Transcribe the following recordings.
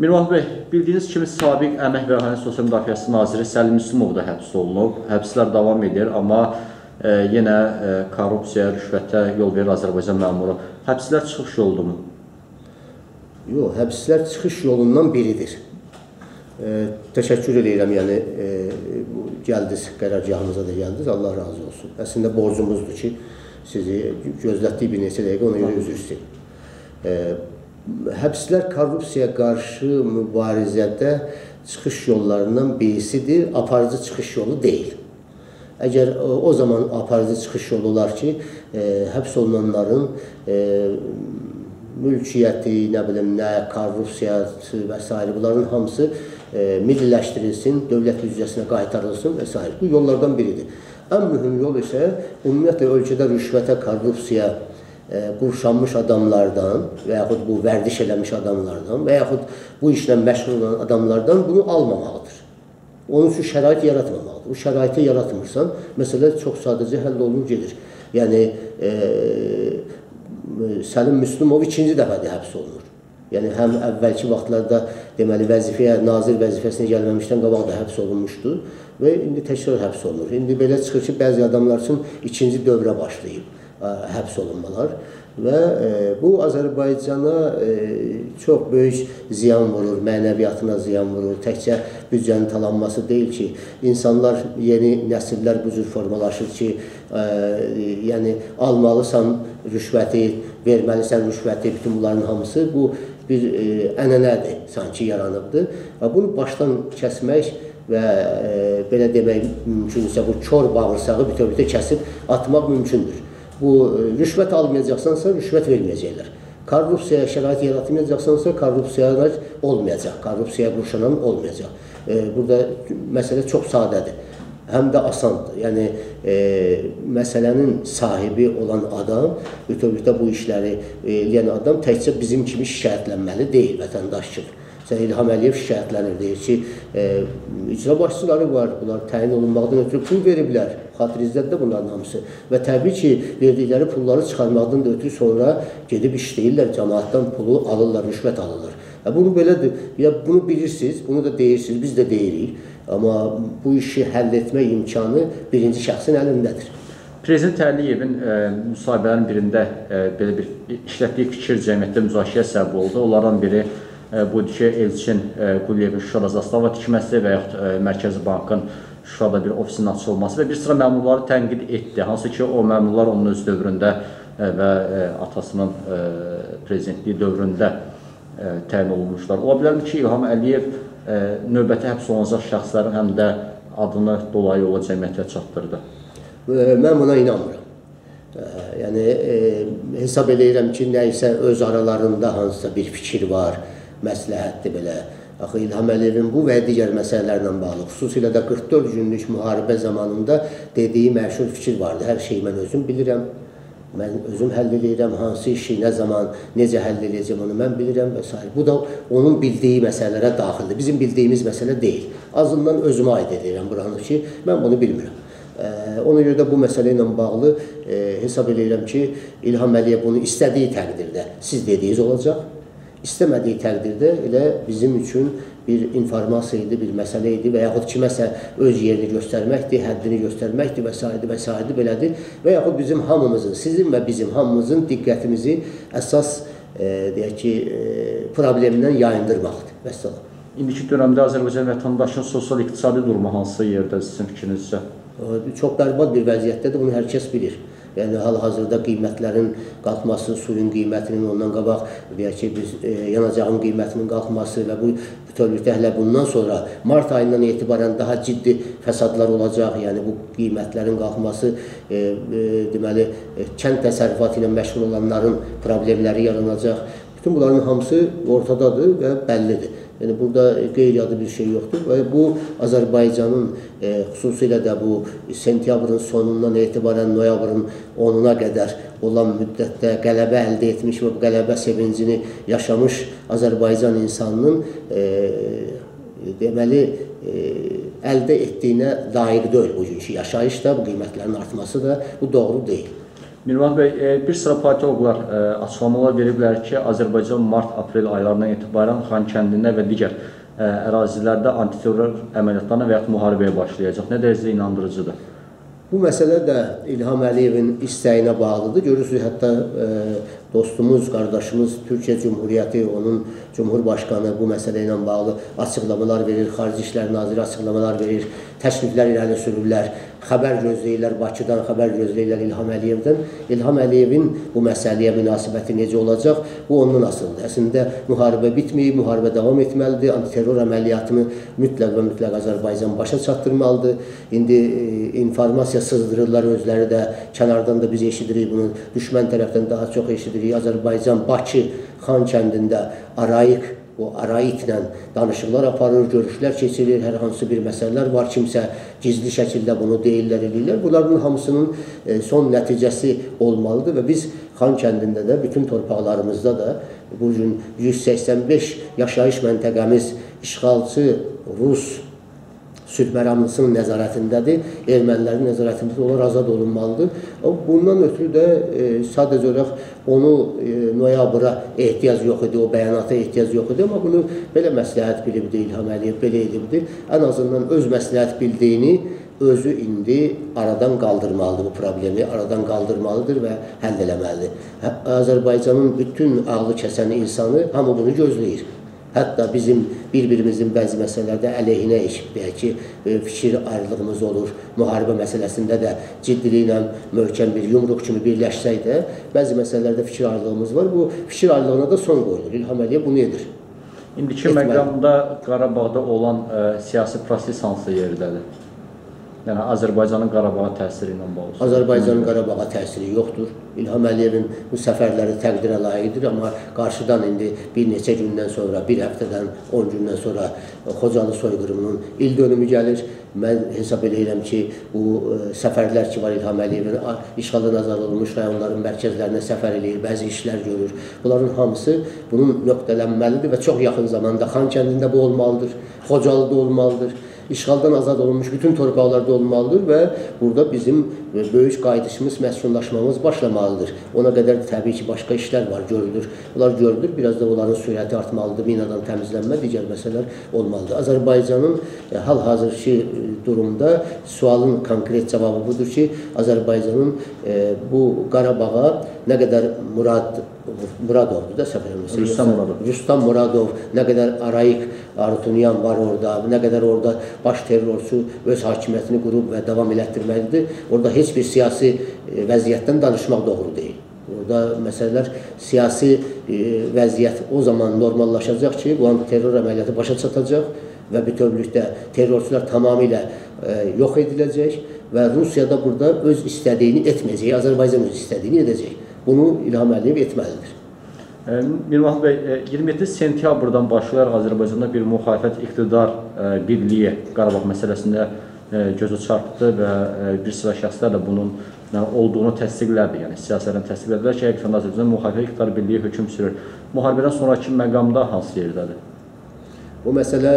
Mirvan bəy, bildiyiniz kimi sabiq Əmək və Əhalinin Sosial Müdafiəsi naziri Səlim Müslümov da həbs olunub. Həbslər davam edir, amma e, yenə e, korrupsiya, rüşvətə yol verir Azərbaycan məmuru. Həbslər çıxış yoludumu? Yox, həbslər çıxış yolundan biridir. E, təşəkkür edirəm, yəni e, gəldiniz, qərargahımıza da gəldiniz. Allah razı olsun. Əslində borcumuzdur ki, sizi gözlətdiyi bir neçə dəqiqə ona görə üzr istəyirəm. E, həbslər korrupsiyaya qarşı mübarizədə çıxış yollarından birisidir, aparıcı çıxış yolu deyil. Əgər e, o zaman aparıcı çıxış yolu olar ki, e, həbs olunanların e, mülkiyyəti, nə bilim, nə korrupsiyası və s. bunların hamısı e, milliləşdirilsin, dövlət büdcəsinə qaytarılsın və s. Bu yollardan biridir. Ən mühüm yol isə ümumiyyətlə ölkədə rüşvətə, korrupsiya, qurşanmış adamlardan və yaxud bu vərdiş eləmiş adamlardan və yaxud bu işlə məşğul olan adamlardan bunu almamaqdır. Onun üçün şərait yaratmamaqdır. O şəraiti yaratmırsan, məsələ çox sadəcə həll olunub gedir. Yəni, e, Səlim Müslümov ikinci dəfədir həbs olunur. Yəni, həm əvvəlki vaxtlarda deməli vəzifəyə, nazir vəzifəsinə gəlməmişdən qabaq da həbs olunmuşdur və indi təkrar həbs olunur. İndi belə çıxır ki, bəzi adamlar üçün ikinci dövrə başlayıb həbs olunmalar və e, bu Azərbaycana e, çox böyük ziyan vurur, mənəviyyatına ziyan vurur. Təkcə büdcənin talanması deyil ki, insanlar, yeni nəsillər bu cür formalaşır ki, e, yəni almalısan rüşvəti, verməlisən rüşvəti, bütün bunların hamısı bu bir ənənədir, sanki yaranıbdır. Və bunu başdan kəsmək və belə demək mümkünsə bu kör bağırsağı bütöv-bütöv kəsib atmaq mümkündür. Bu e, rüşvət almayacaqsansa, rüşvət verməyəcəklər. Korrupsiyaya şərait yaratmayacaqsansa, korrupsiyalar olmayacaq, korrupsiyaya qurşanan olmayacaq. E, burada məsələ çox sadədir, həm də asandır. Yəni, e, məsələnin sahibi olan adam, bütövlükdə bu işləri eləyən adam təkcə bizim kimi şikayətlənməli deyil, vətəndaş kimi. Məsələn, İlham Əliyev şikayətlənir, deyir ki, e, icra başçıları var, bunlar təyin olunmaqdan ötürü pul veriblər, xatirizdədir də bunların hamısı. Və təbii ki, verdikləri pulları çıxarmaqdan da ötürü sonra gedib işləyirlər, cəmaatdan pulu alırlar, rüşvət alırlar. Ya bunu belədir. Ya bunu bilirsiniz, bunu da deyirsiniz, biz də deyirik. Amma bu işi həll etmə imkanı birinci şəxsin əlindədir. Prezident Əliyevin e, müsahibələrin birində e, belə bir işlətdiyi fikir cəmiyyətdə müzakirə səbəb oldu. Onlardan biri budur ki, Elçin Quliyevin Şuşada zastava tikməsi və yaxud Mərkəzi Bankın Şuşada bir ofisinin açılması və bir sıra məmurları tənqid etdi. Hansı ki, o məmurlar onun öz dövründə və atasının prezidentliyi dövründə təyin olunmuşlar. Ola bilərmi ki, İlham Əliyev növbəti həbs olunacaq şəxslərin həm də adını dolayı yola cəmiyyətə çatdırdı? Mən buna inanmıram. Yəni, e, hesab edirəm ki, nə isə öz aralarında hansısa bir fikir var, məsləhətdir belə. Axı İlham Əliyevin bu və digər məsələlərlə bağlı, xüsusilə də 44 günlük müharibə zamanında dediyi məşhur fikir vardı. Hər şeyi mən özüm bilirəm. Mən özüm həll edirəm, hansı işi, nə zaman, necə həll edəcəm onu mən bilirəm və s. Bu da onun bildiyi məsələlərə daxildir. Bizim bildiyimiz məsələ deyil. Azından özümə aid edirəm buranı ki, mən bunu bilmirəm. Ona görə də bu məsələ ilə bağlı e, hesab edirəm ki, İlham Əliyev bunu istədiyi təqdirdə siz dediyiniz olacaq istəmədiyi təqdirdə elə bizim üçün bir informasiya idi, bir məsələ idi və yaxud kiməsə öz yerini göstərməkdir, həddini göstərməkdir və s. və s. belədir və yaxud bizim hamımızın, sizin və bizim hamımızın diqqətimizi əsas e, deyək ki, e, problemindən yayındırmaqdır. Vəssalam. İndiki dövrdə Azərbaycan vətəndaşının sosial-iqtisadi durumu hansı yerdə sizin fikrinizcə? Çox bərbad bir vəziyyətdədir, bunu hər kəs bilir. Yəni hal-hazırda qiymətlərin qalxması, suyun qiymətinin ondan qabaq deyək ki, biz e, yanacağın qiymətinin qalxması və bu bütövlükdə hələ bundan sonra mart ayından etibarən daha ciddi fəsadlar olacaq. Yəni bu qiymətlərin qalxması e, e, deməli e, kənd təsərrüfatı ilə məşğul olanların problemləri yaranacaq. Bütün bunların hamısı ortadadır və bəllidir. Yəni burada qeyri-adi bir şey yoxdur və bu Azərbaycanın e, xüsusilə də bu sentyabrın sonundan etibarən noyabrın 10-una qədər olan müddətdə qələbə əldə etmiş və bu qələbə sevincini yaşamış Azərbaycan insanının e, deməli e, əldə etdiyinə layiq deyil bugünkü yaşayış da, bu qiymətlərin artması da bu doğru deyil. Mirvan bəy, e, bir sıra politologlar e, açıqlamalar veriblər ki, Azərbaycan mart-aprel aylarından etibarən Xankəndində və digər e, ərazilərdə antiterror əməliyyatlarına və yaxud müharibəyə başlayacaq. Nə dərəcədə inandırıcıdır? Bu məsələ də İlham Əliyevin istəyinə bağlıdır. Görürsüz, hətta dostumuz, qardaşımız Türkiyə Cümhuriyyəti, onun Cumhurbaşqanı bu məsələ ilə bağlı açıqlamalar verir, Xarici İşlər Naziri açıqlamalar verir, təkliflər irəli sürürlər, xəbər gözləyirlər, Bakıdan xəbər gözləyirlər İlham Əliyevdən. İlham Əliyevin bu məsələyə münasibəti necə olacaq? Bu ondan asılıdır. Əslində müharibə bitməyib, müharibə davam etməlidir. Antiterror əməliyyatını mütləq və mütləq Azərbaycan başa çatdırmalıdır. İndi e, informasiya sızdırırlar özləri də, kənardan da biz eşidirik bunu. Düşmən tərəfdən daha çox eşidirik. Azərbaycan Bakı Xan kəndində arayıq o araiklə danışıqlar aparır, görüşlər keçirir, hər hansı bir məsələlər var, kimsə gizli şəkildə bunu deyirlər, edirlər. Bunların hamısının e, son nəticəsi olmalıdır və biz Xan kəndində də, bütün torpaqlarımızda da bu gün 185 yaşayış məntəqəmiz işğalçı Rus sülh məramlısının nəzarətindədir, ermənilərin nəzarətindədir, onlar azad olunmalıdır. Bundan ötürü də e, sadəcə olaraq onu e, noyabra ehtiyac yox idi, o bəyanata ehtiyac yox idi, amma bunu belə məsləhət bilibdi İlham Əliyev, belə edibdi. Ən azından öz məsləhət bildiyini özü indi aradan qaldırmalıdır bu problemi, aradan qaldırmalıdır və həll eləməlidir. Hə, Azərbaycanın bütün ağlı kəsən insanı hamı bunu gözləyir. Hətta bizim bir-birimizin bəzi məsələlərdə əleyhinə eşitdik ki, e, fikir ayrılığımız olur. Müharibə məsələsində də ciddiliklə möhkəm bir yumruq kimi birləşsək də, bəzi məsələlərdə fikir ayrılığımız var. Bu fikir ayrılığına da son qoyulur. İlham Əliyev bunu edir. İndiki məqamda Qarabağda olan ə, e, siyasi proses hansı yerdədir? Yəni Azərbaycanın Qarabağa təsiri ilə bağlı. Azərbaycanın Qarabağa təsiri yoxdur. İlham Əliyevin bu səfərləri təqdirə layiqdir, amma qarşıdan indi bir neçə gündən sonra, bir həftədən 10 gündən sonra Xocalı soyqırımının il dönümü gəlir. Mən hesab edirəm ki, bu e, səfərlər ki var İlham Əliyevin işğaldan azad olunmuş rayonların mərkəzlərinə səfər eləyir, bəzi işlər görür. Bunların hamısı bunun nöqtələnməlidir və çox yaxın zamanda Xan kəndində bu olmalıdır, Xocalıda olmalıdır işğaldan azad olunmuş bütün torpaqlarda olmalıdır və burada bizim böyük qayıdışımız, məskunlaşmamız başlamalıdır. Ona qədər təbii ki, başqa işlər var, görülür. Bunlar görülür, biraz da onların sürəti artmalıdır, minadan təmizlənmə, digər məsələlər olmalıdır. Azərbaycanın e, hal-hazırki e, durumda sualın konkret cavabı budur ki, Azərbaycanın e, bu Qarabağa nə qədər Murad Muradovdur da eləmirəmsə. Rüstam Muradov. Rüstam Muradov, nə qədər Arayik Arutunyan var orada, nə qədər orada baş terrorçu öz hakimiyyətini qurub və davam elətdirməlidir. Orada heç bir siyasi e, vəziyyətdən danışmaq doğru deyil. Orada məsələlər siyasi e, vəziyyət o zaman normallaşacaq ki, bu terror əməliyyatı başa çatacaq və bütövlükdə terrorçular tamamilə e, yox ediləcək və Rusiya da burada öz istədiyini etməyəcək, Azərbaycan öz istədiyini edəcək. Bunu İlham Əliyev etməlidir. Mirvaxt bəy, 27 sentyabrdan başlayaraq Azərbaycanda bir müxalifət iqtidar birliyi Qarabağ məsələsində gözə çarpdı və bir sıra şəxslər də bunun olduğunu təsdiqlədi. Yəni siyasətən təsdiqlədilər ki, həqiqətən Azərbaycanda müxalifət iqtidar birliyi hökm sürür. Müharibədən sonrakı məqamda hansı yerdədir? Bu məsələ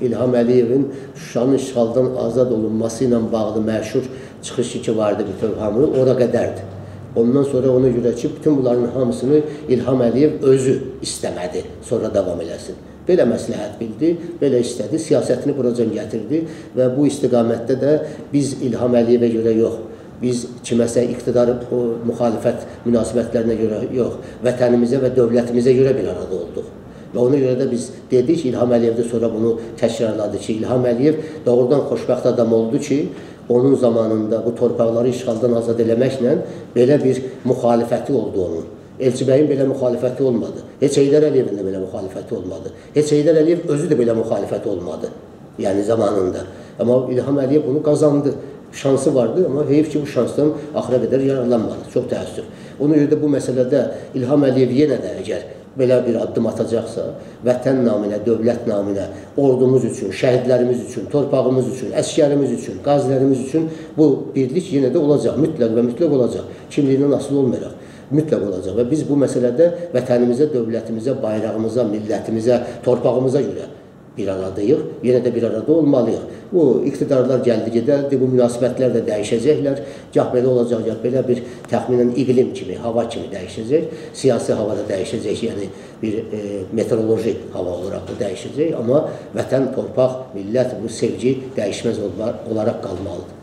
İlham Əliyevin Şuşanın işğaldan azad olunması ilə bağlı məşhur çıxışı ki vardı bütöv hamını, ora qədərdir. Ondan sonra ona görə ki, bütün bunların hamısını İlham Əliyev özü istəmədi, sonra davam eləsin. Belə məsləhət bildi, belə istədi, siyasətini buracan gətirdi və bu istiqamətdə də biz İlham Əliyevə görə yox, biz kiməsə iqtidar o müxalifət münasibətlərinə görə yox, vətənimizə və dövlətimizə görə bir arada olduq. Və ona görə də biz dedik, İlham Əliyev də sonra bunu təkrarladı ki, İlham Əliyev doğrudan xoşbəxt adam oldu ki, onun zamanında bu torpaqları işğaldan azad eləməklə belə bir müxalifəti oldu onun. Elçibəyin belə müxalifəti olmadı. Heç Heydər Əliyevin də belə müxalifəti olmadı. Heç Heydər Əliyev özü də belə müxalifəti olmadı. Yəni zamanında. Amma İlham Əliyev bunu qazandı. Şansı vardı, amma heyif ki, bu şansdan axıra qədər yararlanmadı. Çox təəssüf. Ona görə də bu məsələdə İlham Əliyev yenə də əgər belə bir addım atacaqsa, vətən naminə, dövlət naminə, ordumuz üçün, şəhidlərimiz üçün, torpağımız üçün, əskərimiz üçün, qazilərimiz üçün bu birlik yenə də olacaq, mütləq və mütləq olacaq. Kimliyindən asılı olmayaraq mütləq olacaq və biz bu məsələdə vətənimizə, dövlətimizə, bayrağımıza, millətimizə, torpağımıza görə bir aradayıq, yenə də bir arada olmalıyıq. Bu iqtidarlar gəldi gedərdi, bu münasibətlər də dəyişəcəklər. Gah belə olacaq, gah belə bir təxminən iqlim kimi, hava kimi dəyişəcək. Siyasi hava da dəyişəcək, yəni bir e, meteoroloji hava olaraq bu dəyişəcək, amma vətən, torpaq, millət bu sevgi dəyişməz olaraq qalmalıdır.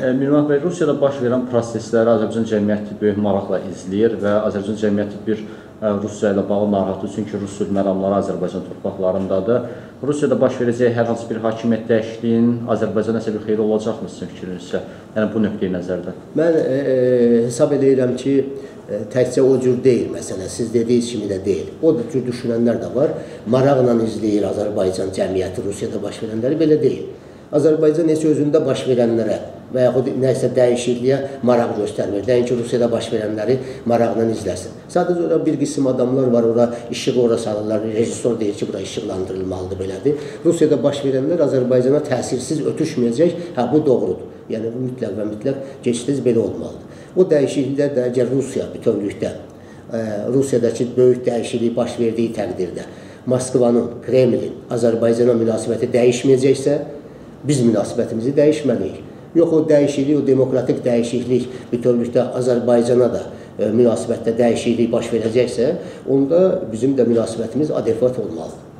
Mirmah bəy, Rusiyada baş verən prosesləri Azərbaycan cəmiyyəti böyük maraqla izləyir və Azərbaycan cəmiyyəti bir Rusiya ilə bağlı narahatdır, çünki Rus məramları Azərbaycan torpaqlarındadır. Rusiyada baş verəcək hər hansı bir hakimiyyət dəyişikliyin Azərbaycana nəsə bir xeyri olacaqmı sizin fikrinizcə? Yəni bu nöqteyi nəzərdən. Mən e, e, hesab edirəm ki, e, təkcə o cür deyil məsələ, siz dediyiniz kimi də deyil. O cür düşünənlər də var. Maraqla izləyir Azərbaycan cəmiyyəti Rusiyada baş verənləri belə deyil. Azərbaycan heç özündə baş verənlərə və yaxud nəsə dəyişikliyə maraq göstərmir. Nəinki Rusiyada baş verənləri maraqla izləsin. Sadəcə ora bir qism adamlar var, ora işıq ora salırlar. Rejissor deyir ki, bura işıqlandırılmalıdır belədir. Rusiyada baş verənlər Azərbaycana təsirsiz ötüşməyəcək. Hə, bu doğrudur. Yəni bu mütləq və mütləq keçdiz belə olmalıdır. O dəyişikliklər də əgər Rusiya bütövlükdə ə, Rusiyadakı böyük dəyişiklik baş verdiyi təqdirdə Moskvanın, Kremlin Azərbaycana münasibəti dəyişməyəcəksə, biz münasibətimizi dəyişməliyik. Yox, o dəyişiklik, o demokratik dəyişiklik bütövlükdə Azərbaycana da e, münasibətdə dəyişiklik baş verəcəksə, onda bizim də münasibətimiz adekvat olmalıdır.